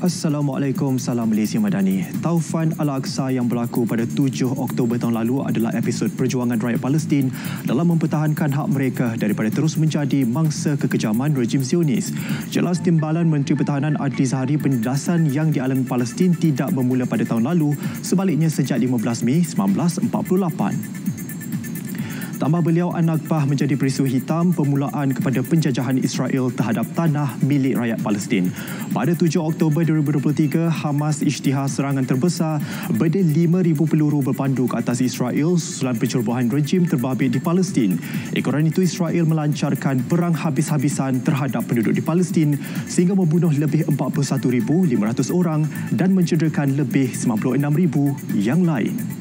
Assalamualaikum, salam Malaysia Madani. Taufan Al-Aqsa yang berlaku pada 7 Oktober tahun lalu adalah episod perjuangan rakyat Palestin dalam mempertahankan hak mereka daripada terus menjadi mangsa kekejaman rejim Zionis. Jelas timbalan Menteri Pertahanan Adli Zahari penindasan yang dialami Palestin tidak bermula pada tahun lalu, sebaliknya sejak 15 Mei 1948. Tambah beliau An-Nakbah menjadi peristiwa hitam permulaan kepada penjajahan Israel terhadap tanah milik rakyat Palestin. Pada 7 Oktober 2023, Hamas isytihar serangan terbesar berdil 5,000 peluru berpandu ke atas Israel susulan pencerobohan rejim terbabit di Palestin. Ekoran itu Israel melancarkan perang habis-habisan terhadap penduduk di Palestin sehingga membunuh lebih 41,500 orang dan mencederakan lebih 96,000 yang lain.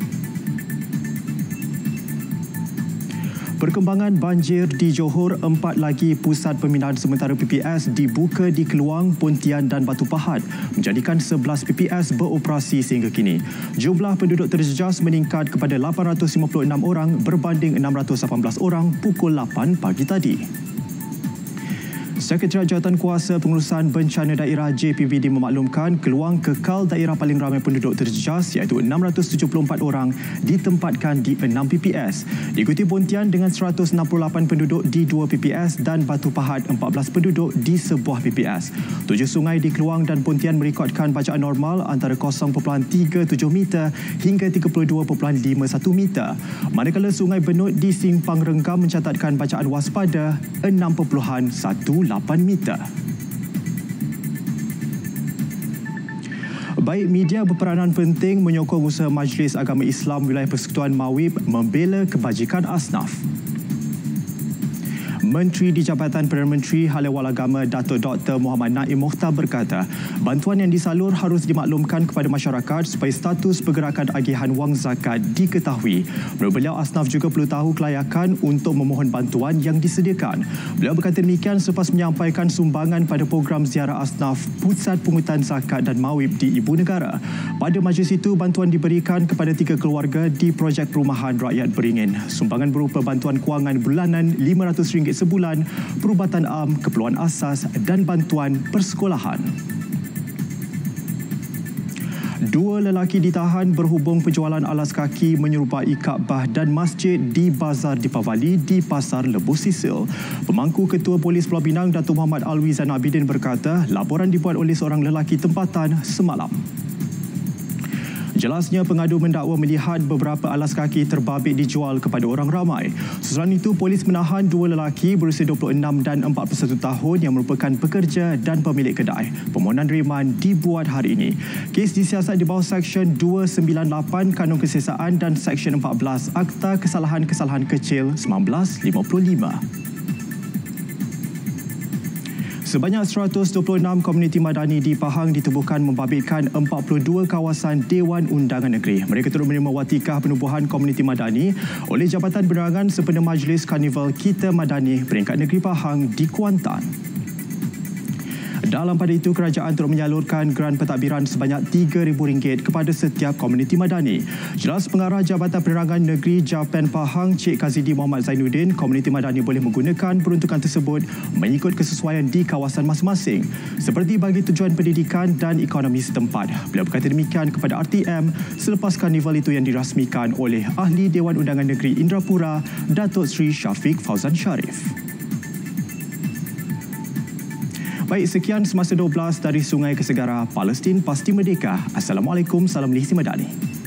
Perkembangan banjir di Johor, empat lagi pusat pemindahan sementara PPS dibuka di Keluang, Pontian dan Batu Pahat menjadikan 11 PPS beroperasi sehingga kini. Jumlah penduduk terjejas meningkat kepada 856 orang berbanding 618 orang pukul 8 pagi tadi. Sekretariat Jawatan Kuasa Pengurusan Bencana Daerah JPBD memaklumkan keluang kekal daerah paling ramai penduduk terjejas iaitu 674 orang ditempatkan di 6 PPS. Diikuti Pontian dengan 168 penduduk di 2 PPS dan Batu Pahat 14 penduduk di sebuah PPS. Tujuh sungai di Keluang dan Pontian merekodkan bacaan normal antara 0.37 meter hingga 32.51 meter. Manakala sungai Benut di Simpang Renggam mencatatkan bacaan waspada 6.1 8 meter. Baik media berperanan penting menyokong usaha Majlis Agama Islam Wilayah Persekutuan Mawib membela kebajikan asnaf. Menteri di Jabatan Perdana Menteri Hal Ehwal Agama Datuk Dr. Muhammad Naim Mokhtar berkata, bantuan yang disalur harus dimaklumkan kepada masyarakat supaya status pergerakan agihan wang zakat diketahui. Menurut beliau, asnaf juga perlu tahu kelayakan untuk memohon bantuan yang disediakan. Beliau berkata demikian selepas menyampaikan sumbangan pada program ziarah asnaf Pusat Pungutan Zakat dan Mawib di Ibu Negara. Pada majlis itu, bantuan diberikan kepada tiga keluarga di projek perumahan rakyat beringin. Sumbangan berupa bantuan kewangan bulanan RM500 sebulan, perubatan am, keperluan asas dan bantuan persekolahan. Dua lelaki ditahan berhubung penjualan alas kaki menyerupai Kaabah dan masjid di Bazar di Pavali di Pasar Lebu Sisil. Pemangku Ketua Polis Pulau Pinang Datuk Muhammad Alwi Zain Abidin berkata, laporan dibuat oleh seorang lelaki tempatan semalam. Jelasnya pengadu mendakwa melihat beberapa alas kaki terbabit dijual kepada orang ramai. Sesudah itu, polis menahan dua lelaki berusia 26 dan 41 tahun yang merupakan pekerja dan pemilik kedai. Permohonan riman dibuat hari ini. Kes disiasat di bawah Seksyen 298 Kanun Kesesaan dan Seksyen 14 Akta Kesalahan-Kesalahan Kecil 1955. Sebanyak 126 komuniti madani di Pahang ditubuhkan membabitkan 42 kawasan Dewan Undangan Negeri. Mereka turut menerima watikah penubuhan komuniti madani oleh Jabatan Penerangan sempena Majlis Karnival Kita Madani Peringkat Negeri Pahang di Kuantan. Dalam pada itu, kerajaan turut menyalurkan geran pentadbiran sebanyak RM3,000 kepada setiap komuniti madani. Jelas pengarah Jabatan Penerangan Negeri Japan Pahang, Cik Kazidi Muhammad Zainuddin, komuniti madani boleh menggunakan peruntukan tersebut mengikut kesesuaian di kawasan masing-masing, seperti bagi tujuan pendidikan dan ekonomi setempat. Beliau berkata demikian kepada RTM selepas karnival itu yang dirasmikan oleh Ahli Dewan Undangan Negeri Indrapura, Datuk Sri Syafiq Fauzan Sharif. Baik, sekian semasa 12 dari Sungai ke Segara, Palestin pasti merdeka. Assalamualaikum, salam Malaysia Madani.